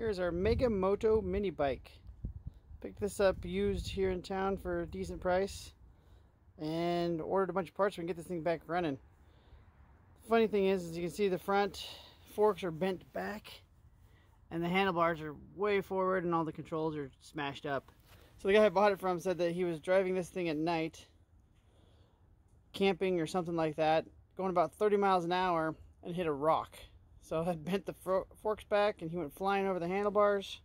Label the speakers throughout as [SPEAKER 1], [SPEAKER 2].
[SPEAKER 1] Here's our Mega Moto mini bike. Picked this up used here in town for a decent price and ordered a bunch of parts so we can get this thing back running. funny thing is, as you can see the front forks are bent back and the handlebars are way forward and all the controls are smashed up. So the guy I bought it from said that he was driving this thing at night, camping or something like that, going about 30 miles an hour and hit a rock. So I bent the forks back and he went flying over the handlebars.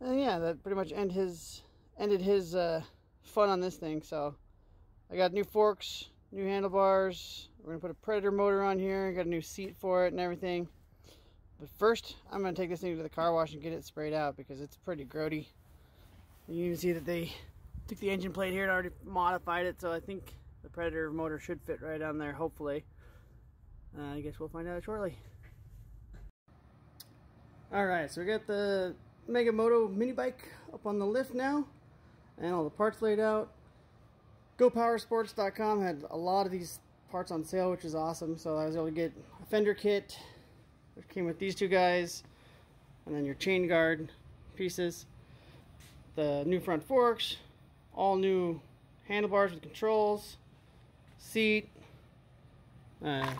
[SPEAKER 1] And yeah, that pretty much end his, ended his uh, fun on this thing. So I got new forks, new handlebars. We're going to put a Predator motor on here. Got a new seat for it and everything. But first, I'm going to take this thing to the car wash and get it sprayed out because it's pretty grody. You can see that they took the engine plate here and already modified it. So I think the Predator motor should fit right on there, hopefully. Uh, I guess we'll find out shortly. Alright, so we got the Megamoto mini bike up on the lift now. And all the parts laid out. GoPowersports.com had a lot of these parts on sale, which is awesome. So I was able to get a fender kit, which came with these two guys. And then your chain guard pieces. The new front forks. All new handlebars with controls. Seat. Uh,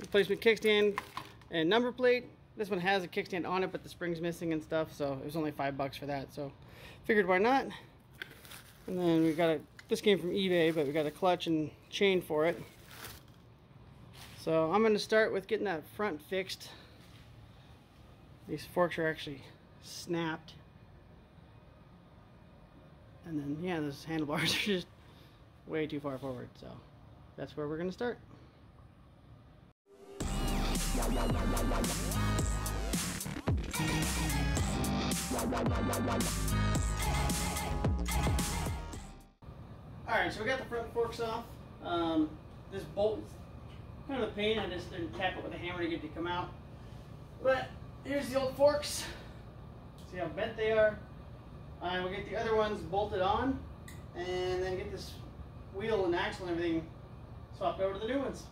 [SPEAKER 1] replacement kickstand and number plate. This one has a kickstand on it, but the spring's missing and stuff, so it was only five bucks for that. So figured why not. And then we got a, this came from eBay, but we got a clutch and chain for it. So I'm gonna start with getting that front fixed. These forks are actually snapped. And then, yeah, those handlebars are just way too far forward. So that's where we're gonna start. Alright, so we got the front forks off. Um, this bolt is kind of a pain. I just didn't tap it with a hammer to get it to come out. But here's the old forks. See how bent they are. And we'll get the other ones bolted on and then get this wheel and axle and everything swapped over to the new ones.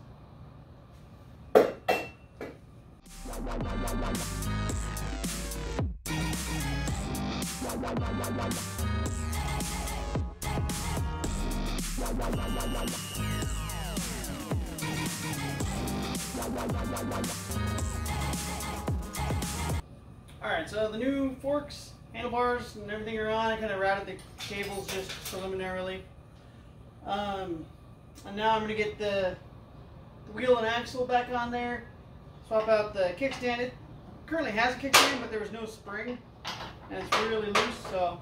[SPEAKER 1] Alright, so the new forks, handlebars, and everything are on. I kind of routed the cables just preliminarily. Um, and now I'm going to get the, the wheel and axle back on there swap out the kickstand. It currently has a kickstand, but there was no spring, and it's really loose, so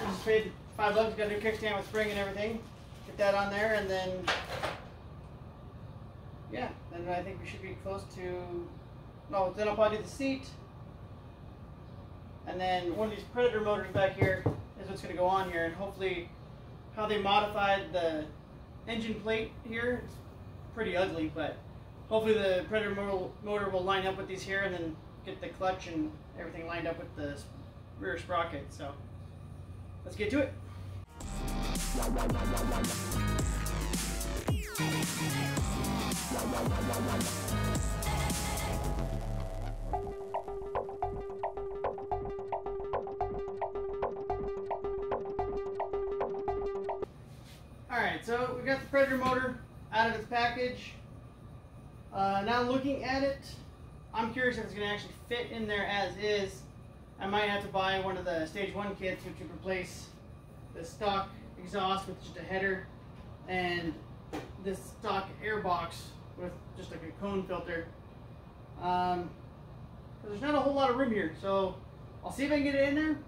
[SPEAKER 1] I just paid five bucks, got a new kickstand with spring and everything. Get that on there, and then, yeah, then I think we should be close to, no, then I'll probably do the seat, and then one of these Predator motors back here is what's going to go on here, and hopefully how they modified the engine plate here, it's pretty ugly, but hopefully the Predator motor will line up with these here and then get the clutch and everything lined up with the rear sprocket. So let's get to it. Alright, so we got the Predator motor out of its package. Uh, now looking at it, I'm curious if it's going to actually fit in there as is. I might have to buy one of the stage one kits which would replace the stock exhaust with just a header and this stock air box with just like a cone filter. Um, there's not a whole lot of room here, so I'll see if I can get it in there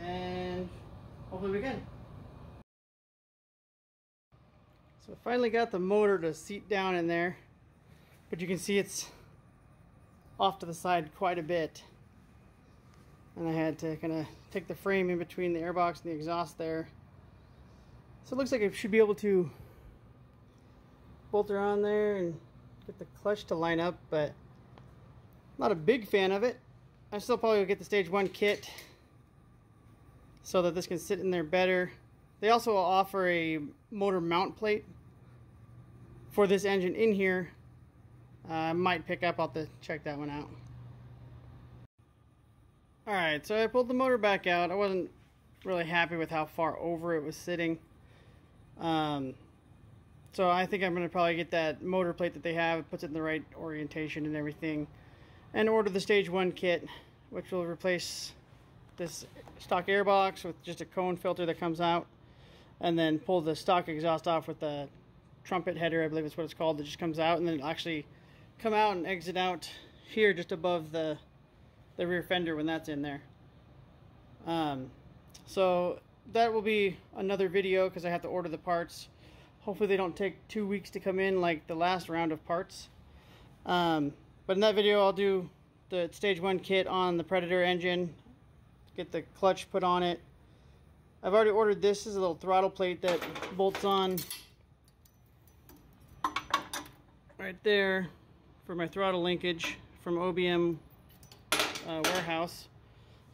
[SPEAKER 1] and hopefully we can. So I finally got the motor to seat down in there. But you can see it's off to the side quite a bit. And I had to kind of take the frame in between the airbox and the exhaust there. So it looks like I should be able to bolt her on there and get the clutch to line up, but not a big fan of it. I still probably will get the stage one kit so that this can sit in there better. They also offer a motor mount plate for this engine in here uh, might pick up. I'll have to check that one out. Alright, so I pulled the motor back out. I wasn't really happy with how far over it was sitting. Um, so I think I'm going to probably get that motor plate that they have, it puts it in the right orientation and everything, and order the stage 1 kit, which will replace this stock airbox with just a cone filter that comes out, and then pull the stock exhaust off with the trumpet header, I believe that's what it's called, that just comes out, and then actually come out and exit out here just above the the rear fender when that's in there. Um, so that will be another video because I have to order the parts. Hopefully they don't take two weeks to come in like the last round of parts. Um, but in that video I'll do the stage one kit on the Predator engine, get the clutch put on it. I've already ordered this, this is a little throttle plate that bolts on right there for my throttle linkage from OBM uh, warehouse.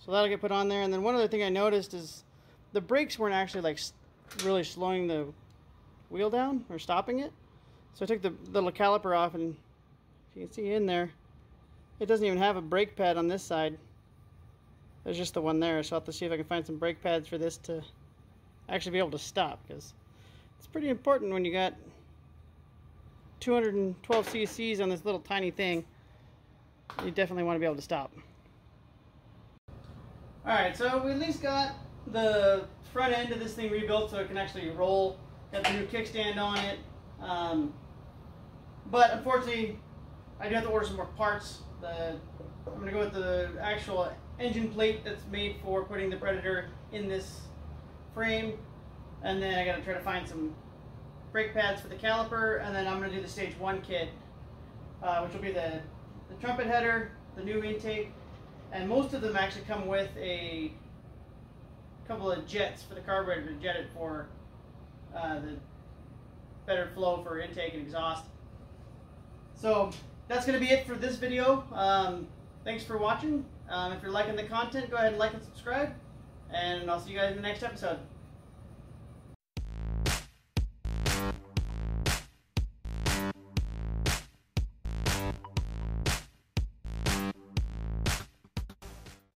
[SPEAKER 1] So that'll get put on there. And then one other thing I noticed is the brakes weren't actually like really slowing the wheel down or stopping it. So I took the little caliper off and you can see in there, it doesn't even have a brake pad on this side. There's just the one there. So I'll have to see if I can find some brake pads for this to actually be able to stop because it's pretty important when you got 212 cc's on this little tiny thing. You definitely want to be able to stop. Alright, so we at least got the front end of this thing rebuilt so it can actually roll. Got the new kickstand on it. Um, but unfortunately, I do have to order some more parts. The, I'm going to go with the actual engine plate that's made for putting the Predator in this frame. And then I got to try to find some brake pads for the caliper. And then I'm going to do the stage one kit, uh, which will be the, the trumpet header, the new intake, and most of them actually come with a couple of jets for the carburetor to jet it for uh, the better flow for intake and exhaust. So that's going to be it for this video. Um, thanks for watching. Um, if you're liking the content, go ahead and like and subscribe. And I'll see you guys in the next episode.